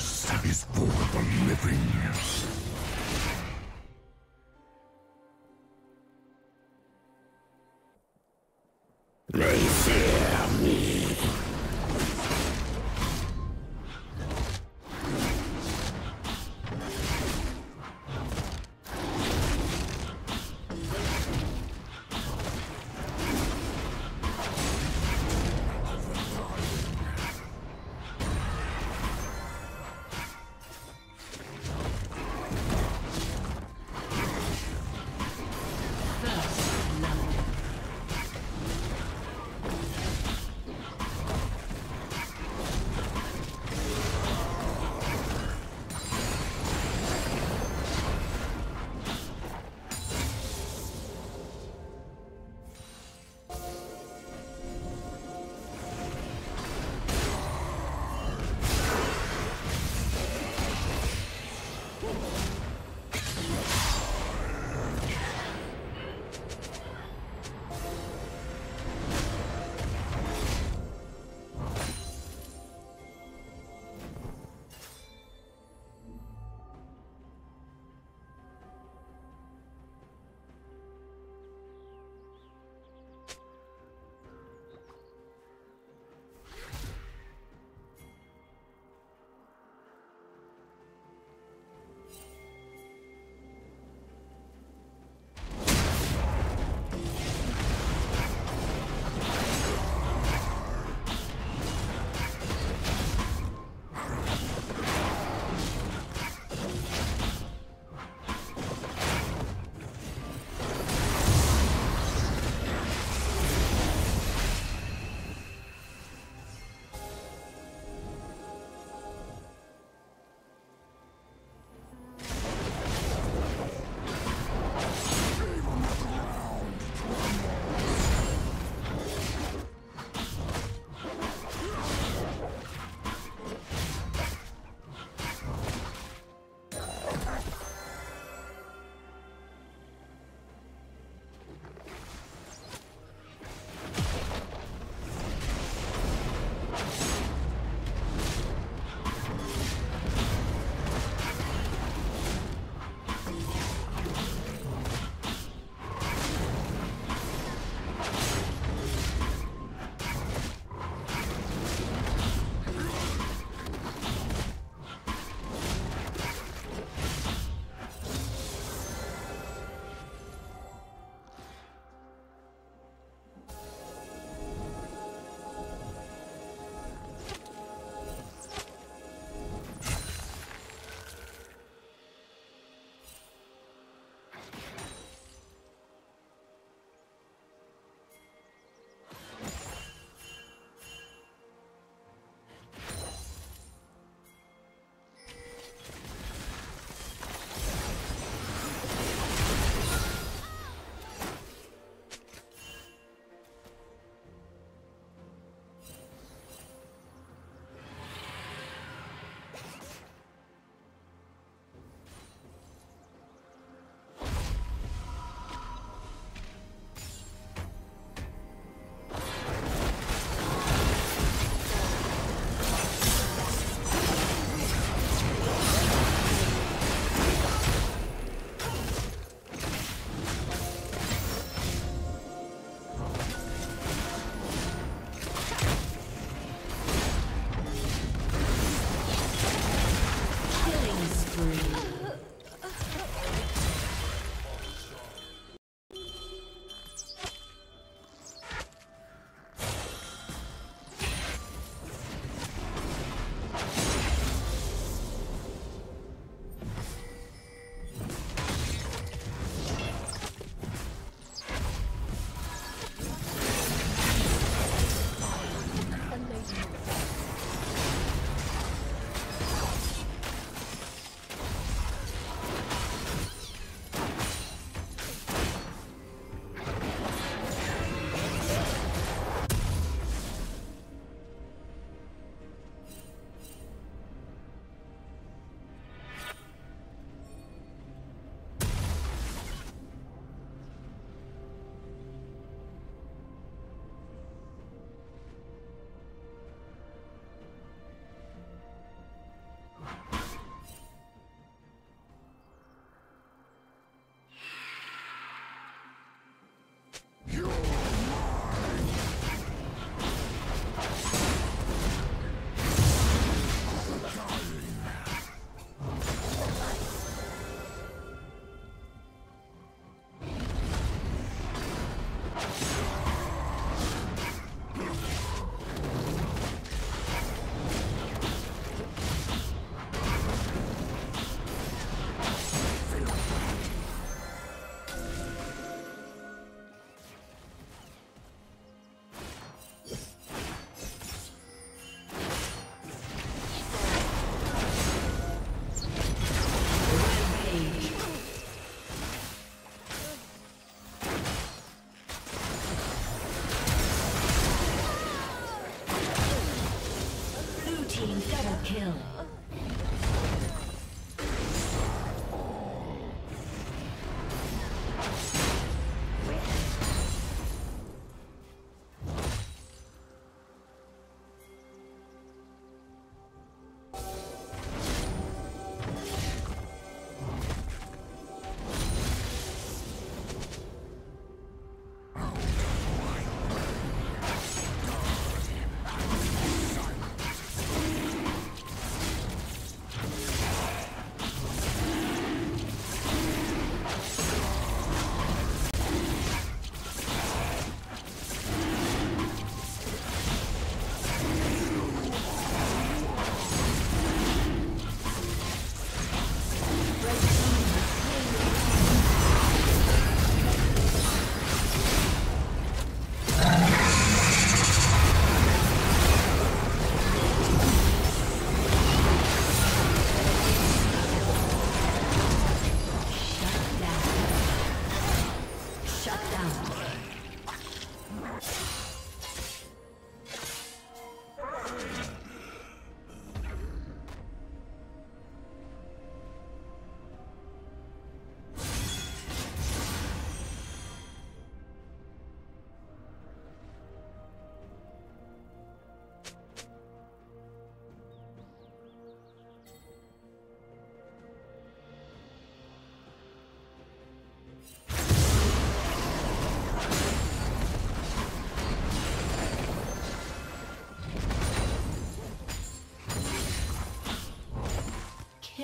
Darkness is for the living.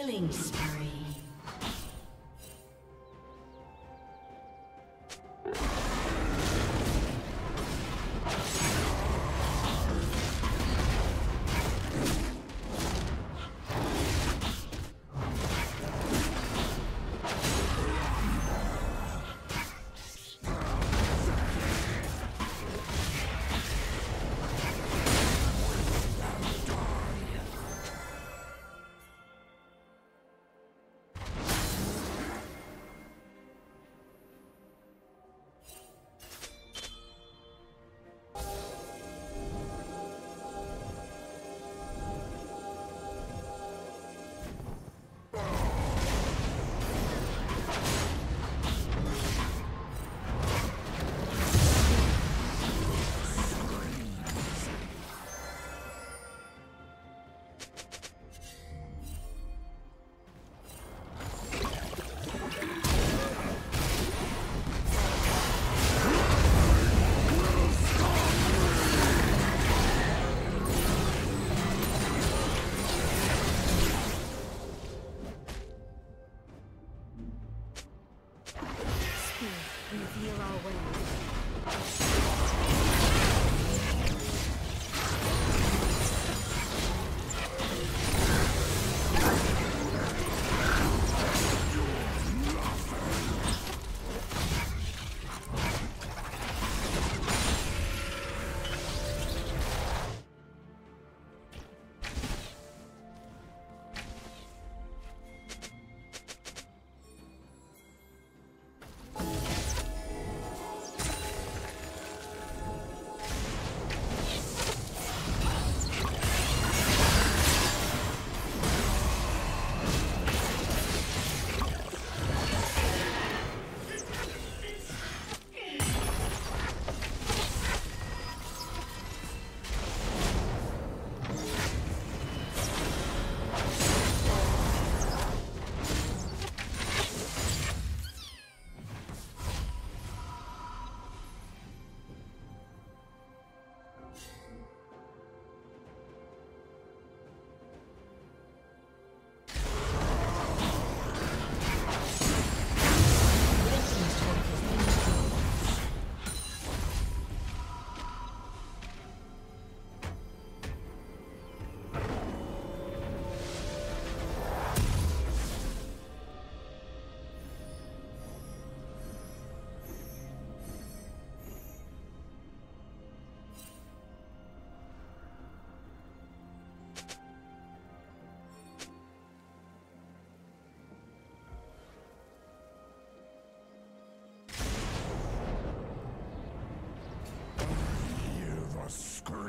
Killing spree.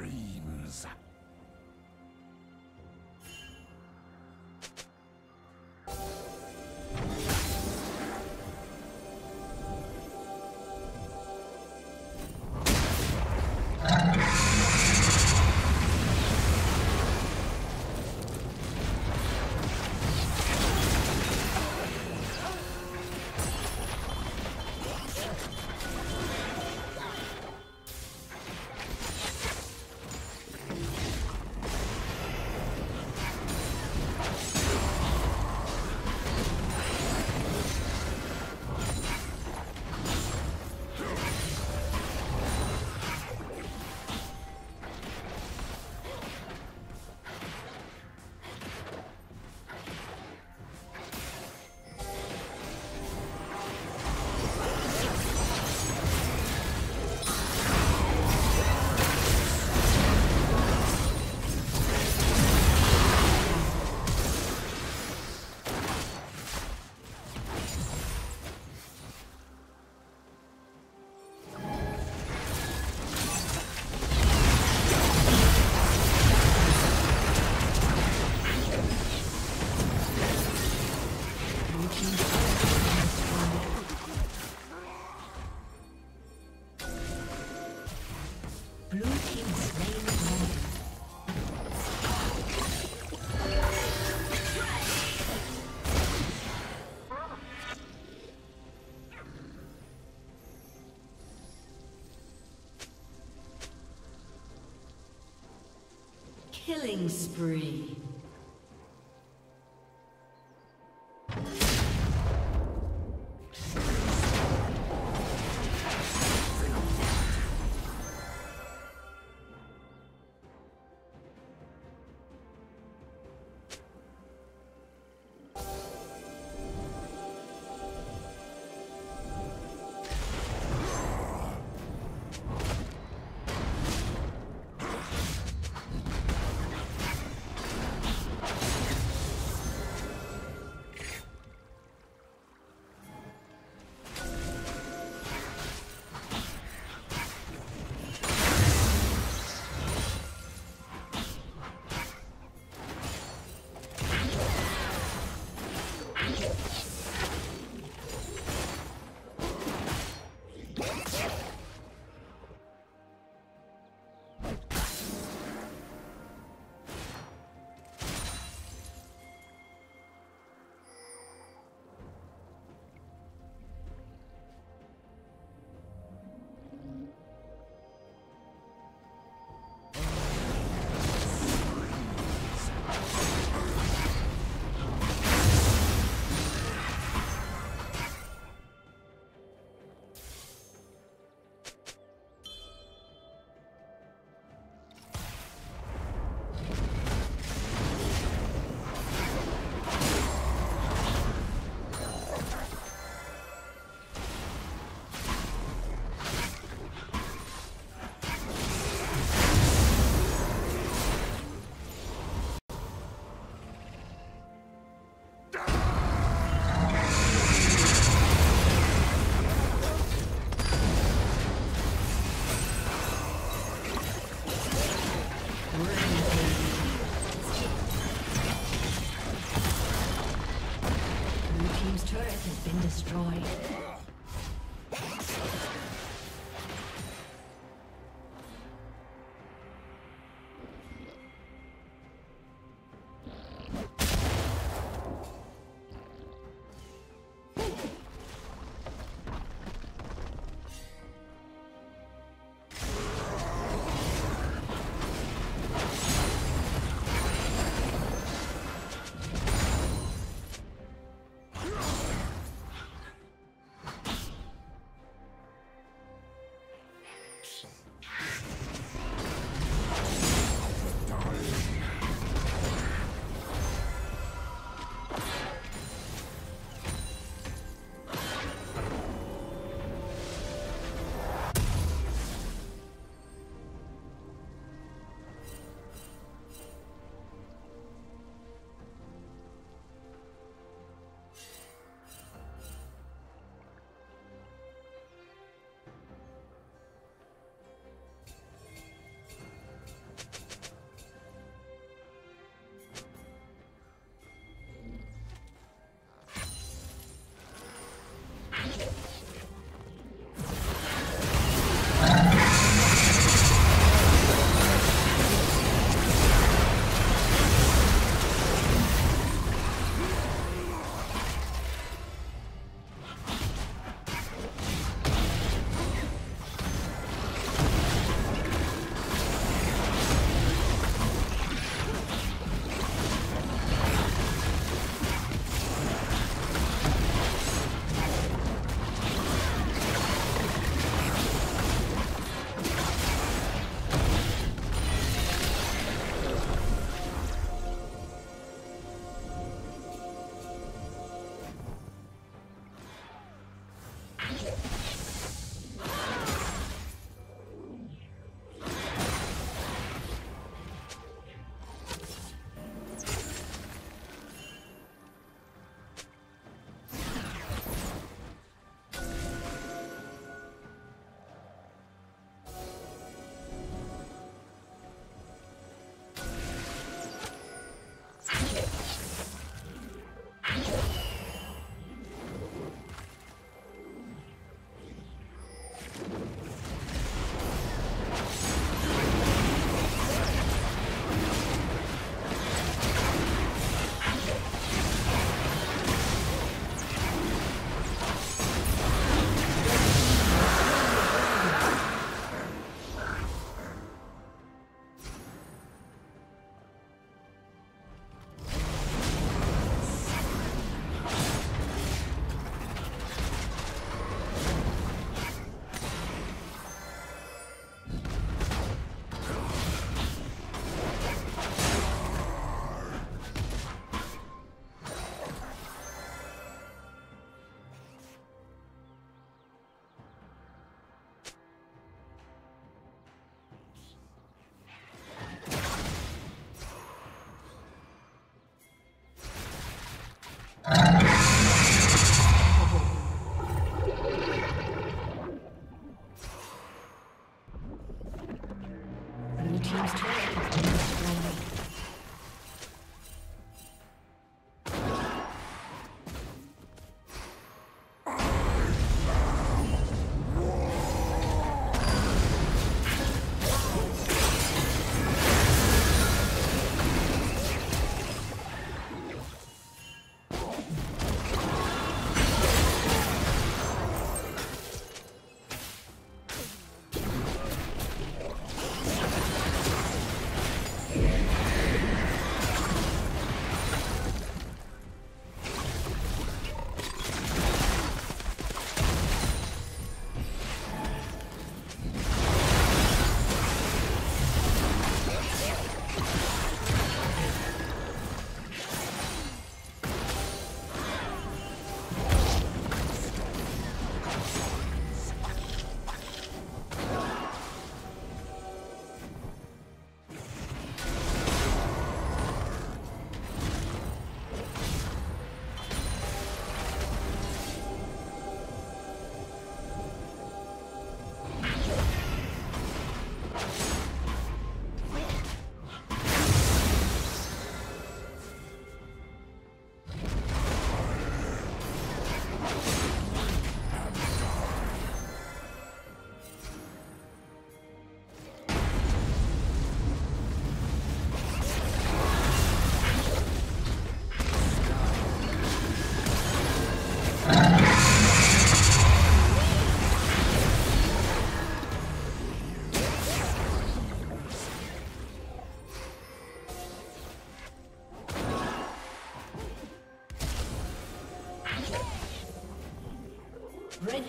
dreams. Killing spree.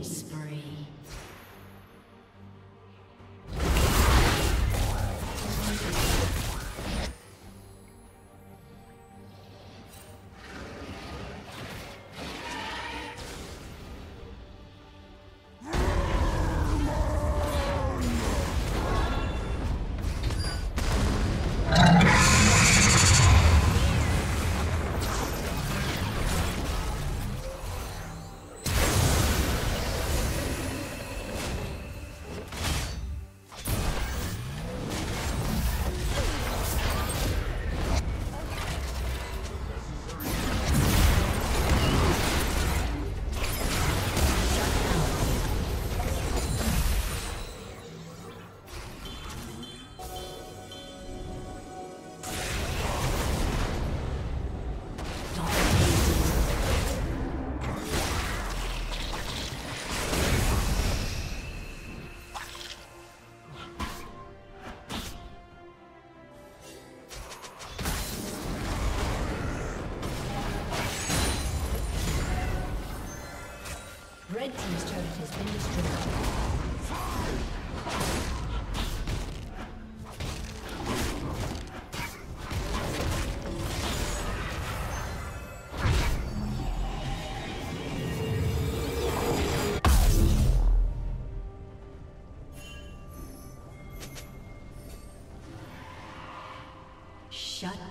Killing.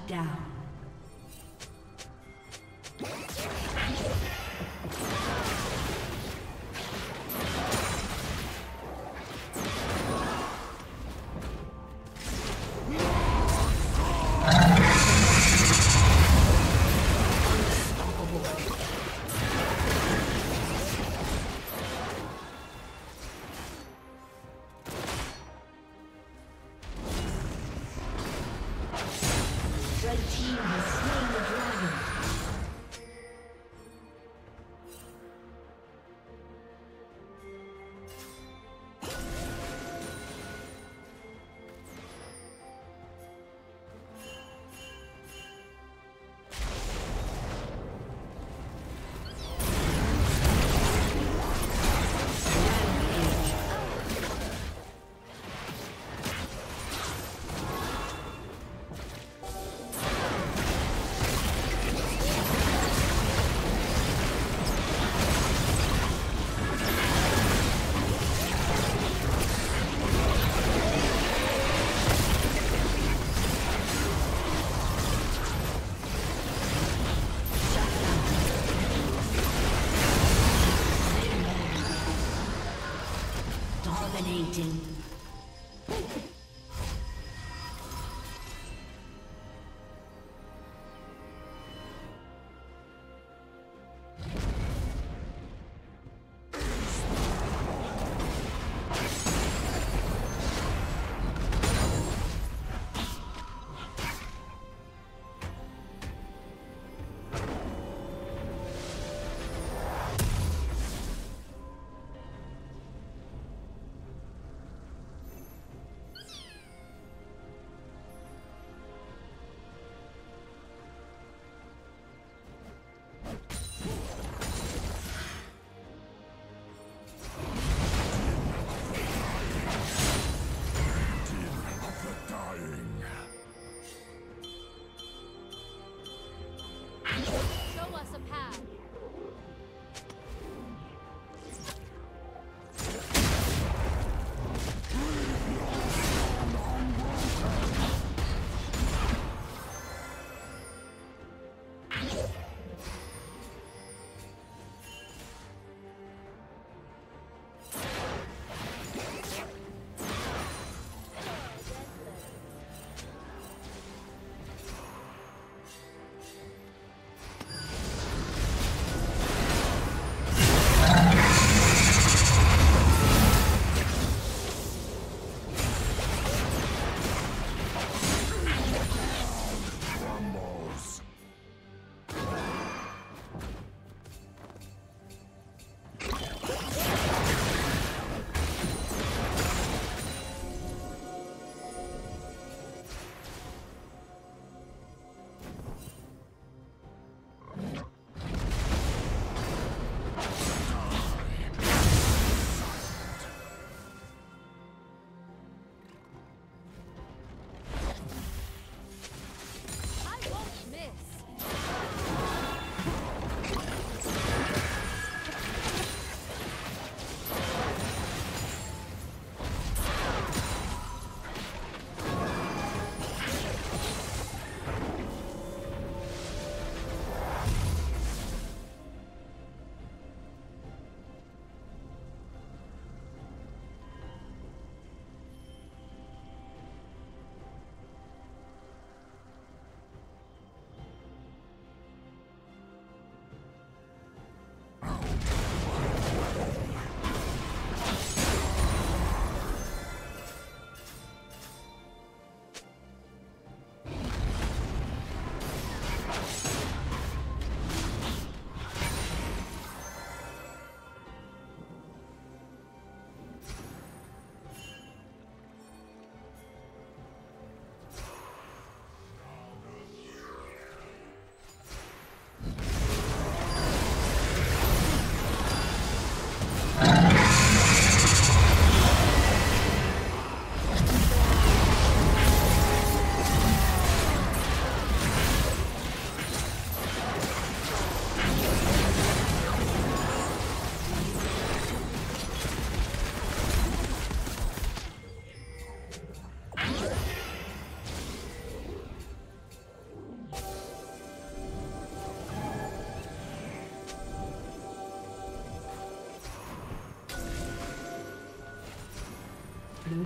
Down. Dominating.